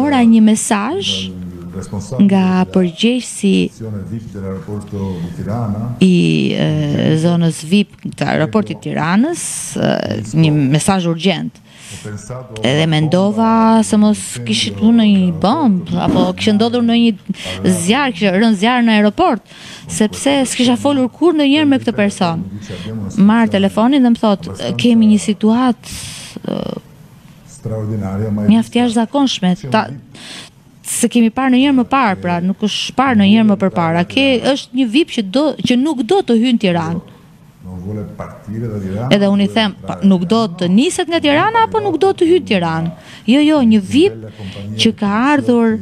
Mora një mesazh nga përgjegjësi i zonës VIP të aeroportit të Tiranës, një mesazh urgjent. Edhe mendova se mos kishin vënë ndonjë bombë apo kishte ndodhur ndonjë zjarr, kishte rënë zjarr në aeroport, sepse s'kisha folur kurrë ndonjëherë me këtë person. Marr telefonin dhe më thotë, kemi një situatë Mjaft të jashtëzakonshme, s'e kemi parë ndonjëherë më parë, pra nuk është parë ndonjëherë më përpara. Ka, është një vip që, do, që nuk do të hyjë në Tiranë. Edhe unë i them, nuk do të niset nga Tirana apo nuk do të hyjë në Tiranë. Jo, jo, një vip që ka ardhur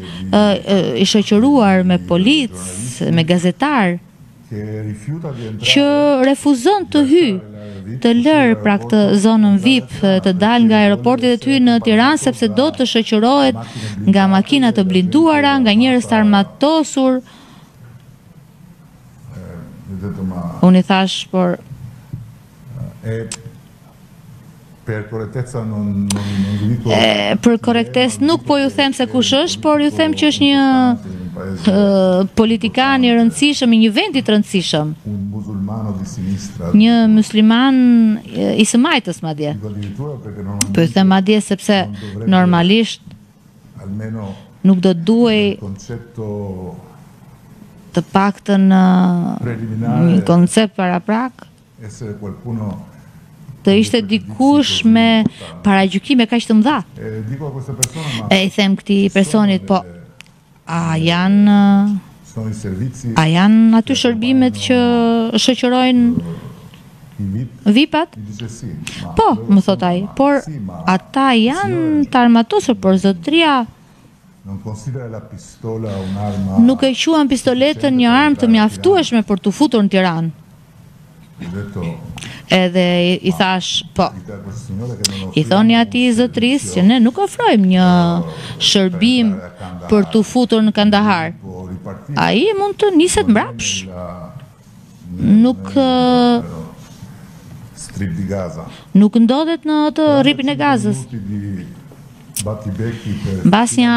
i shoqëruar me policë, me gazetarë, që refuzon të hyjë, të lërë pra këtë zonën VIP, të dalë nga aeroporti dhe të hyjë në Tiranë sepse do të shoqërohet nga makina të blinduara, nga njerëz të armatosur. Unë i thashë, por Për korrektesë nuk po ju them se kush është, por ju them që është një politikan i rëndësishëm i një vendi të rëndësishëm. Një mysliman i së majtës madje. Po ju them madje sepse normalisht nuk do të duhej të paktën në një koncept paraprak. Të ishte dikush me paragjykime kaq të mëdha. E i them këtij personit, po a janë a janë aty shërbimet që shoqërojnë vipat? Po, më thotë ai, por ata janë të armatosur, por zotëria Nuk e quan pistoletën një armë të mjaftueshme për t'u futur në Tiranë. Edhe i thashë, po. I thoni atij zotërisë që ne nuk ofrojmë një shërbim për t'u futur në Kandahar. Ai mund të niset mbrapsht. nuk Strip di Gaza. Nuk ndodhet në atë pra, rripin e Gazës. Mbas nja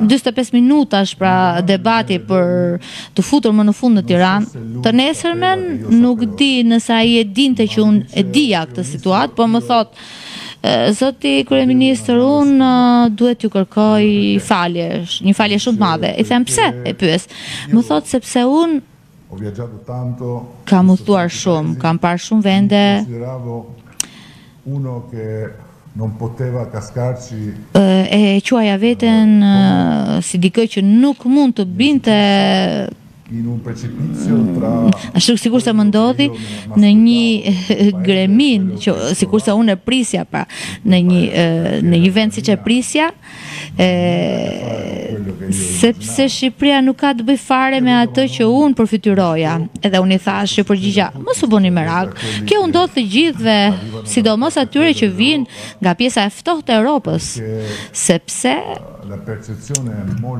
25 minutash pra debati për t'u futur më në fund në Tiranë, të nesërmen nuk di nëse ai e dinte që unë e dija këtë situatë, po më thotë Zoti kryeministër, unë duhet t'ju kërkoj falje, një falje shumë të madhe. I them pse? E pyes. Më thotë sepse unë kam udhëtuar shumë, kam parë shumë vende. Uno che non poteva cascarci, e quaja veten si dikë që nuk mund të binte Ashtu sikurse më ndodhi në një greminë që sikurse unë e prisja pra në një në një vend siç e prisja e sepse Shqipëria nuk ka të bëjë fare me atë që unë përfytyroja. Edhe unë i thashë, iu përgjigja, mos u bëni merak. Kjo u ndodh të gjithëve, sidomos atyre që vijnë nga pjesa e ftohtë e Europës, sepse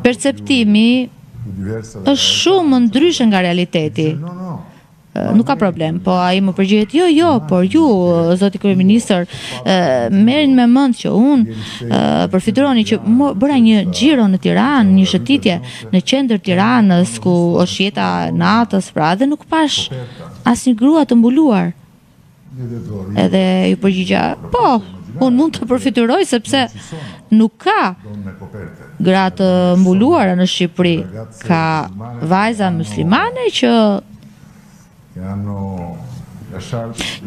perceptimi Është shumë më ndryshe nga realiteti. Nuk ka problem, po ai më përgjigjet, "Jo, jo, por ju, zoti kryeministër, merreni me mend që unë, përfytyroni që bëra një xhiro në Tiranë, një shëtitje në qendër Tiranës ku është jeta natës, pra edhe nuk pashë asnjë grua të mbuluar." Edhe iu përgjigja, po, unë mund të përfytyroj sepse nuk ka gra të mbuluara në Shqipëri, ka vajza muslimane që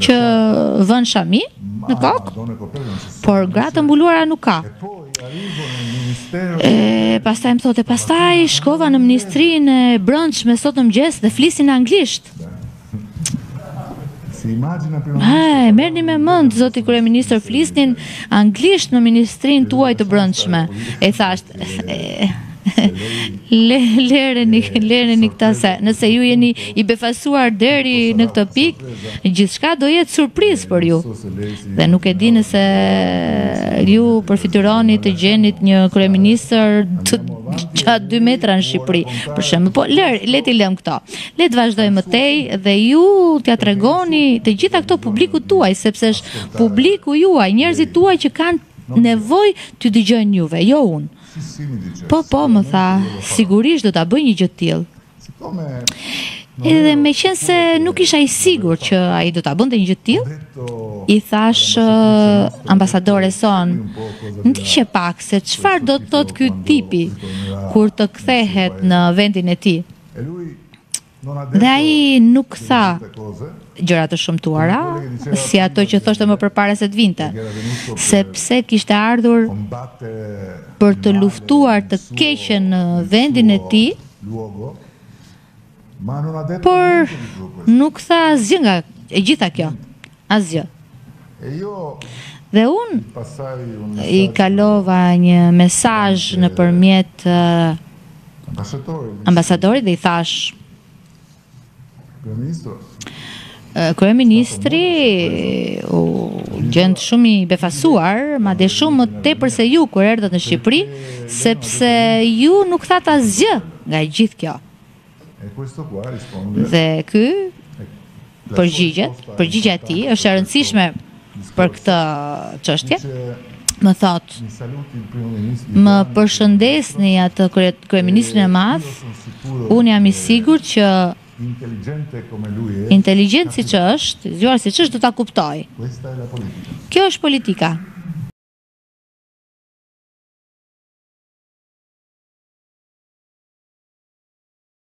që vënë shami në kokë, por gra të mbuluara nuk ka. E pastaj më thotë, pastaj shkova në ministrinë e brendshme sot në mëngjes dhe flisin anglisht. He, merreni me mend, zoti kryeministër, flisnin anglisht në ministrinë tuaj të brendshme. E i thashë, le, lëreni, lëreni këtë se, nëse ju jeni i befasuar deri në këtë pikë, gjithçka do jetë surprizë për ju. Dhe nuk e di nëse ju përfytyroni të gjenit një kryeministër të gjatë 2 metra në Shqipëri, për shembull, po le, le t'i lëmë këto. Le të vazhdojmë më tej dhe ju t'ia tregoni të gjitha këto publikut tuaj, sepse është publiku juaj, njerëzit tuaj që kanë nevojë t'ju dëgjojnë juve, jo unë. Po, po, më tha, sigurisht do ta bëj një gjë të tillë. Edhe meqenëse nuk isha i sigurt që ai do ta bënte një gjë të tillë, i thashë uh, ambasadores sonë, ndiqe pak se çfarë do të thotë ky tipi kur të kthehet në vendin e tij. Dhe ai nuk tha gjëra të shëmtuara, si ato që thoshte më përpara se të vinte, sepse kishte ardhur për të luftuar të keqen në vendin e tij. Por nuk tha asgjë nga e gjitha kjo. Asgjë. Dhe unë i kalova një mesazh nëpërmjet ambasadorit dhe i thashë kryeministri u gjend shumë i befasuar, madje shumë më tepër se ju kur erdhët në Shqipëri, sepse ju nuk thatë asgjë nga gjithë kjo. Dhe kjo përgjigjet, përgjigja e tij është e rëndësishme për këtë çështje. Më thotë, më përshëndesni atë kryeministrin e madh, unë jam i sigurt që inteligjent siç është, zgjuar siç është, do ta kuptojë. Kjo është politika.